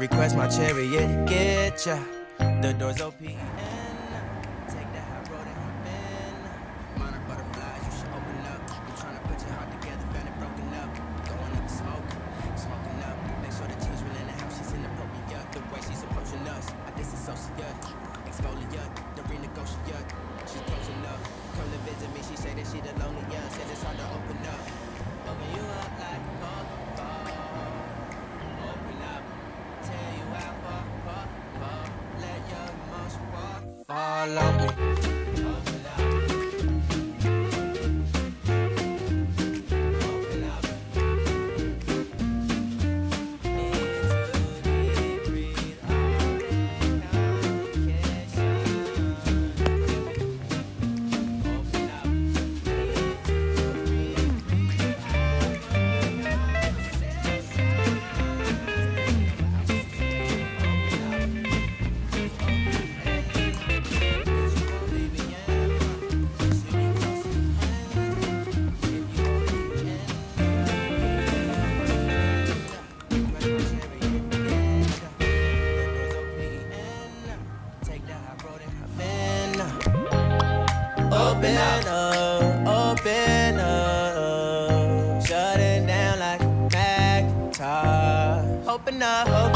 Request my chariot, get ya. The doors open. and see the lonely young, said it's hard to open up. Open you up like pop. Open up, tell you how far. Let your emotions walk. Follow me. open up, open up. Shutting down like Macintosh. Open up.